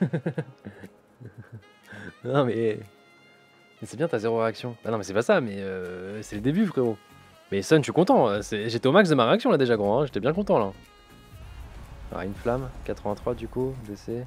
non mais... mais c'est bien, t'as zéro réaction. Ah non mais c'est pas ça, mais euh, c'est le début frérot. Mais Sun, je suis content. Euh, j'étais au max de ma réaction là déjà gros, hein, j'étais bien content là. Ah, une flamme, 83 du coup, DC.